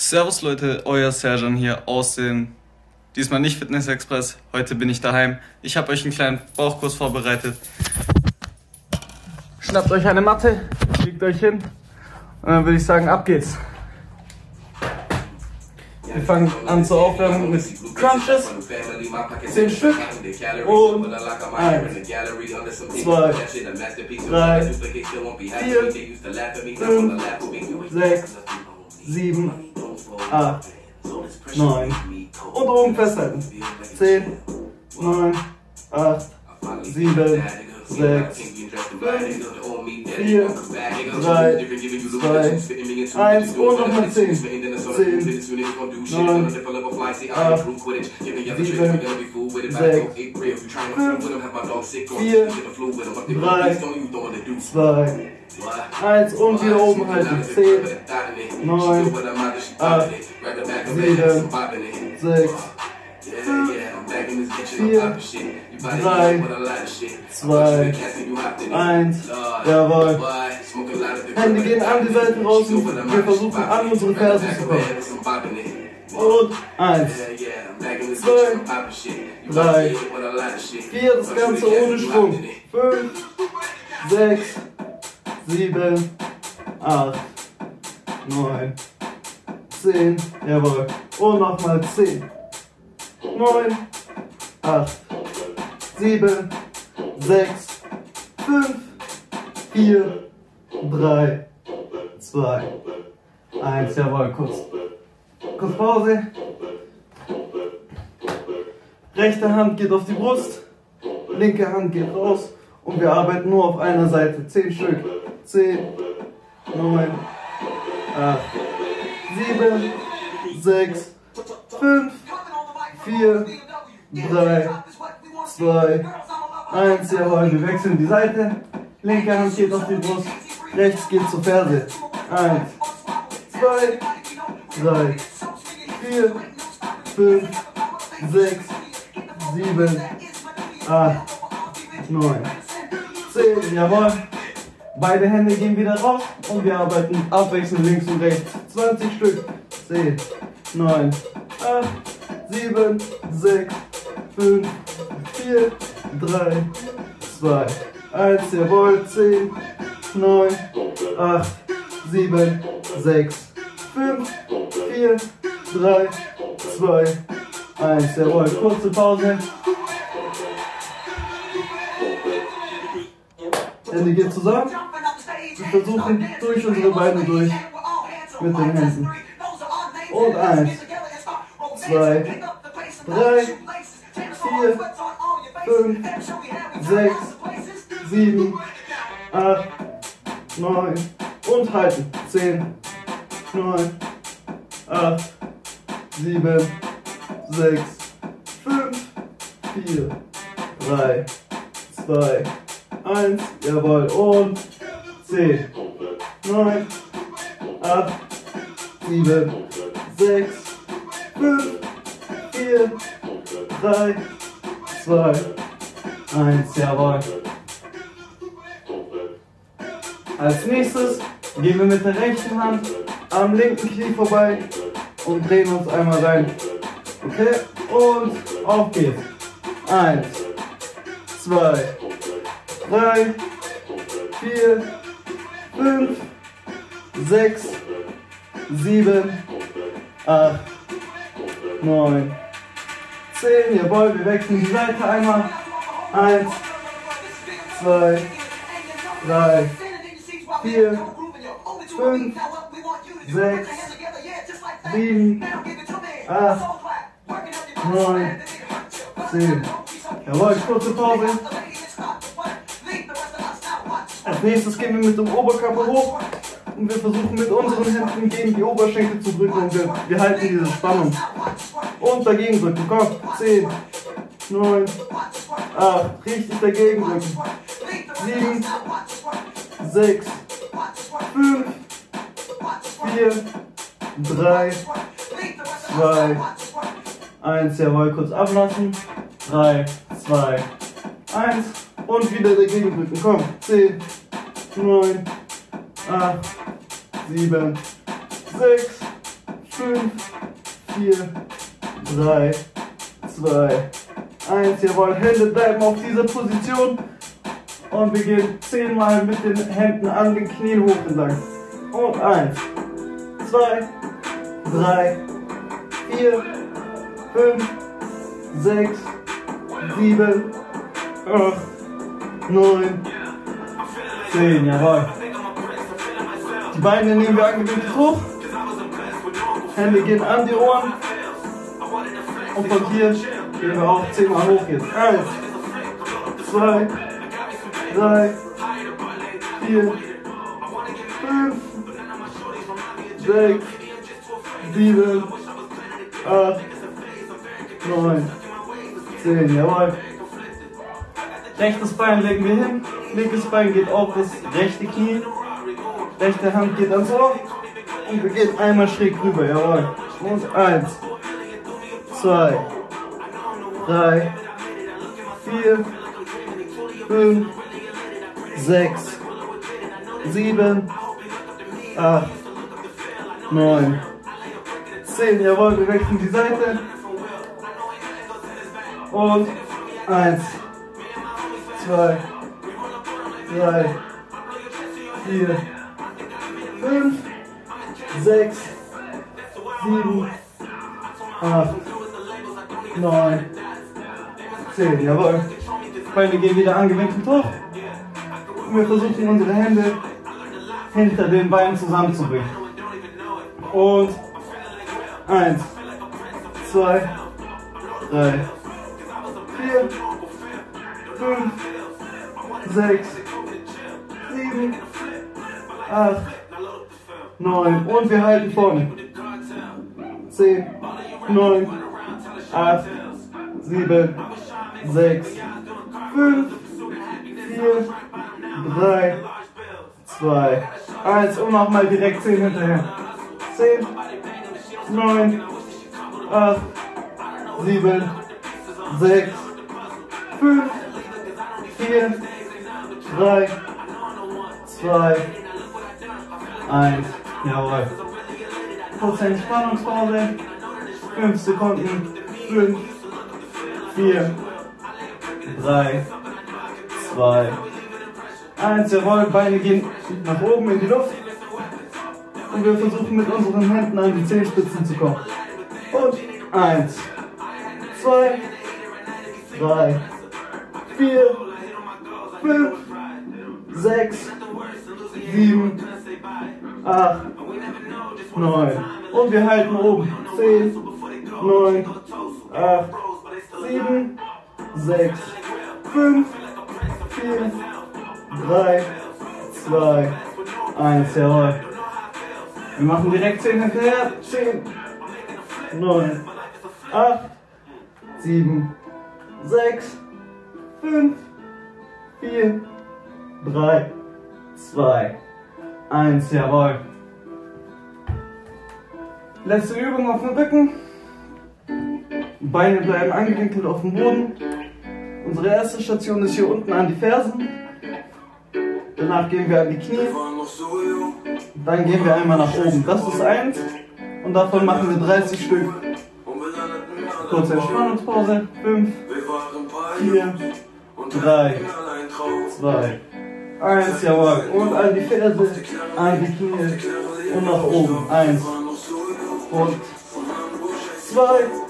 Servus Leute, euer Serjan hier aus den, diesmal nicht Fitness Express, heute bin ich daheim. Ich habe euch einen kleinen Bauchkurs vorbereitet. Schnappt euch eine Matte, legt euch hin und dann würde ich sagen, ab geht's. Wir fangen an zur Aufwärmung mit Crunches. 10 Stück. Und 1, 2, 3, 4, 5, 6, 7, 8, 9. Und oben festhalten. 10, 9, 8, 7, 6, 5, 4, 3, 2, 1 und nochmal six minutes, one do. Shit, no. gonna tip a level fly, see, I improve Quidditch. Give me other tricks, we're gonna be fool with it. Back to eight you trying fool with him, have my dog sick on, get the flu with him. Up there, please don't even throw in the deuce. Zwei. Eins und hier oben halt die 10, 9, 8, 4, 3, 2, 1. Jawohl. Hände gehen an die Seiten raus und wir versuchen an unsere Fersen zu kommen. Und 1, 2, 3, 4, das Ganze ohne Schwung. 5, 6, 7, 8, 9, 10. Jawohl. Und nochmal 10. 9, 8, 7, 6, 5, 4, 3, 2, 1. Jawohl, kurz. Kurz Pause. Rechte Hand geht auf die Brust, linke Hand geht raus und wir arbeiten nur auf einer Seite. 10 Stück. 10, 9, 8, 7, 6, 5, 4, 3, 2, 1. Jawohl, wir wechseln die Seite. Linke Hand geht auf die Brust, rechts geht zur Ferse. 1, 2, 3, 4, 5, 6, 7, 8, 9, 10. Jawohl. Beide Hände gehen wieder raus und wir arbeiten abwechselnd links und rechts. 20 Stück. 10, 9, 8, 7, 6, 5, 4, 3, 2, 1. Jawohl. 10, 9, 8, 7, 6, 5, 4, 3, 2, 1. Jawohl. Kurze Pause. Hände gehen zusammen. Wir versuchen durch unsere Beine durch mit den Händen. Und eins, zwei, drei, vier, fünf, sechs, sieben, acht, neun und halten. Zehn, neun, acht, sieben, sechs, fünf, vier, drei, zwei, eins, jawohl, und zehn, neun, acht, sieben, sechs, fünf, vier, drei, zwei, eins, jawohl. Als nächstes gehen wir mit der rechten Hand am linken Knie vorbei und drehen uns einmal rein. Okay? Und auf geht's. Eins, zwei, drei, vier, fünf, sechs, sieben, acht, neun, zehn. Jawohl, wir wechseln die Seite einmal. Eins, zwei, drei, vier, fünf, sechs, sieben, acht, neun, zehn. Jawohl, kurze Pause. Als nächstes gehen wir mit dem Oberkörper hoch und wir versuchen mit unseren Händen gegen die Oberschenkel zu drücken und wir, wir halten diese Spannung. Und dagegen drücken, komm, 10, 9, 8, richtig dagegen drücken. 7, 6, 5, 4, 3, 2, 1, jawohl, kurz ablassen. 3, 2, 1 und wieder dagegen drücken. Komm, 10, 9, 8, 7, 6, 5, 4, 3, 2, 1. Jawohl, Hände bleiben auf dieser Position. Und wir gehen 10 Mal mit den Händen an den Knien hoch entlang. Und 1, 2, 3, 4, 5, 6, 7, 8, 9, 10. Jawohl. Die Beine nehmen wir angewinkelt hoch. Hände gehen an die Ohren. Und hier gehen wir auch 10 Mal hoch jetzt. 1, 2, 3, 4, 5, 6, 7, 8, 9, 10. Jawohl. Rechtes Bein legen wir hin. Linkes Bein geht auf das rechte Knie. Rechte Hand geht ans Ohr. Und wir gehen einmal schräg rüber. Jawohl. Und eins, zwei, drei, vier, fünf, sechs, sieben, acht, neun, zehn. Jawohl, wir wechseln die Seite. Und eins, zwei, drei, vier, fünf, sechs, sieben, acht, neun, zehn. Jawohl. Beine gehen wieder angewinkelt hoch. Und wir versuchen unsere Hände hinter den Beinen zusammenzubringen. Und eins, zwei, drei, vier, fünf, sechs, sieben, acht, neun und wir halten vorne. Zehn, neun, acht, sieben, sechs, fünf, vier, drei, zwei, eins und nochmal direkt zehn hinterher. Zehn, neun, acht, sieben, sechs, fünf, vier, drei, zwei, eins. Jawohl. Kurze Entspannungspause. Fünf Sekunden. Fünf, vier, drei, zwei, eins. Jawohl. Beine gehen nach oben in die Luft. Und wir versuchen mit unseren Händen an die Zehenspitzen zu kommen. Und eins, zwei, drei, vier, fünf, sechs, sieben, acht, neun. Und wir halten oben. Zehn, neun, acht, sieben, sechs, fünf, vier, drei, zwei, eins. Jawohl. Wir machen direkt zehn hinterher. Zehn, neun, acht, sieben, sechs, fünf, vier, drei, zwei, eins. Jawohl. Letzte Übung auf dem Rücken. Beine bleiben angewinkelt auf dem Boden. Unsere erste Station ist hier unten an die Fersen. Danach gehen wir an die Knie. Dann gehen wir einmal nach oben. Das ist eins. Und davon machen wir 30 Stück. Kurze Entspannungspause. 5, 4, 3, 2, 1. Jawohl. Und an die Ferse, an die Knie und nach oben. 1 und 2.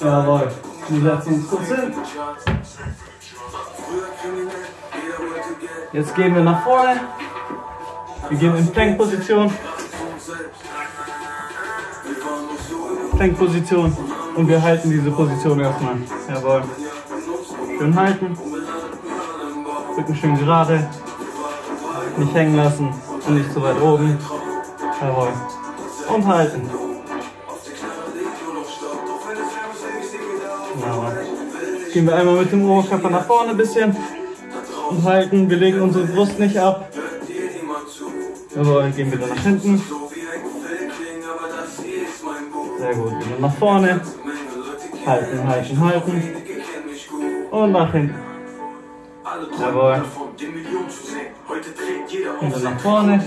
Jawohl. Wir setzen uns kurz hin. Jetzt gehen wir nach vorne. Wir gehen in Plankposition. Plankposition. Und wir halten diese Position erstmal. Jawohl. Schön halten. Rücken schön gerade. Nicht hängen lassen. Und nicht zu weit oben. Jawohl. Und halten. Gehen wir einmal mit dem Oberkörper nach vorne ein bisschen und halten. Wir legen unsere Brust nicht ab. Jawohl, gehen wieder nach hinten. Sehr gut, wieder nach vorne. Halten, halten, halten. Und nach hinten. Jawohl. Wieder nach vorne.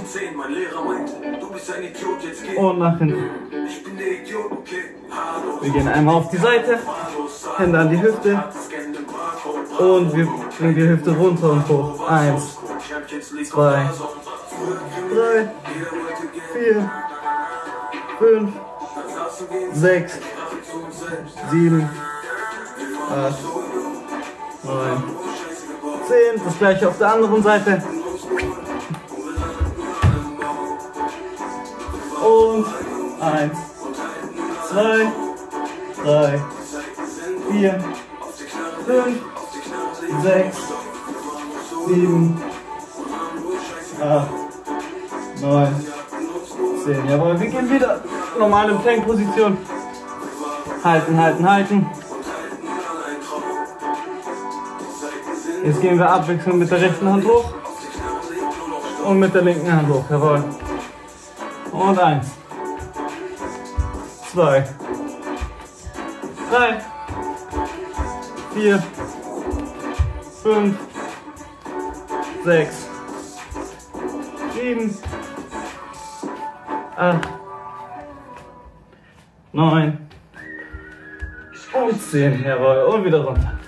Und nach hinten. Wir gehen einmal auf die Seite. Hände an die Hüfte. Und wir bringen die Hüfte runter und hoch. Eins, zwei, drei, vier, fünf, sechs, sieben, acht, neun, zehn. Das gleiche auf der anderen Seite. Und eins, zwei, drei, vier, fünf, sechs, sieben, acht, neun, zehn. Jawohl, wir gehen wieder in Plankposition. Halten, halten, halten. Jetzt gehen wir abwechselnd mit der rechten Hand hoch und mit der linken Hand hoch. Jawohl. Und eins, zwei, drei, vier, fünf, sechs, sieben, acht, neun und zehn. Jawohl. Und wieder runter.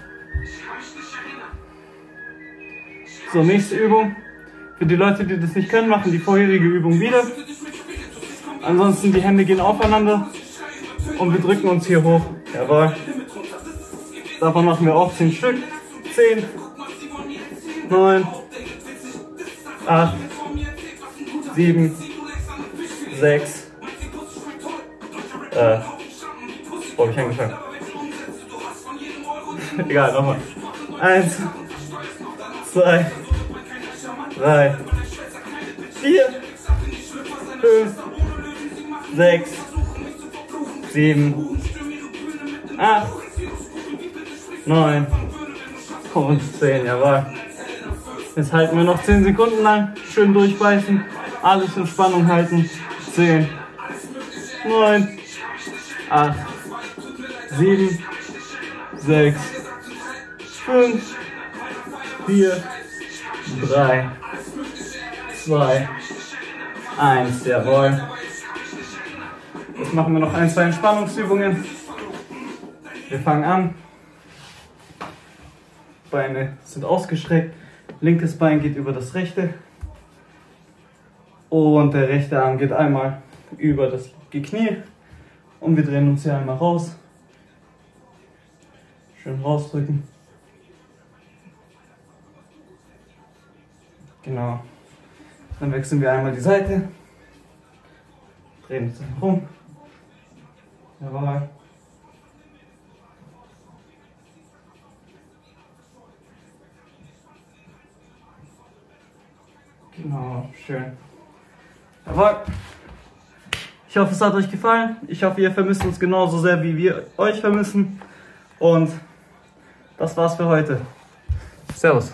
So, nächste Übung. Für die Leute, die das nicht können, machen die vorherige Übung wieder. Ansonsten die Hände gehen aufeinander und wir drücken uns hier hoch. Jawohl. Davon machen wir auch 10 Stück. 10, 9, 8, 7, 6, äh, wo habe ich angefangen? Egal, nochmal. 1, 2, 3, 4, 5, 6, 7, 8, 9 und 10, jawohl. Jetzt halten wir noch 10 Sekunden lang, schön durchbeißen, alles in Spannung halten. 10, 9, 8, 7, 6, 5, 4, 3, 2, 1, jawohl. Jetzt machen wir noch ein, zwei Entspannungsübungen. Wir fangen an. Beine sind ausgestreckt. Linkes Bein geht über das rechte. Und der rechte Arm geht einmal über das Knie. Und wir drehen uns hier einmal raus. Schön rausdrücken. Genau. Dann wechseln wir einmal die Seite. Drehen uns rum. Jawohl. Genau, schön. Jawohl. Ich hoffe, es hat euch gefallen. Ich hoffe, ihr vermisst uns genauso sehr, wie wir euch vermissen. Und das war's für heute. Servus.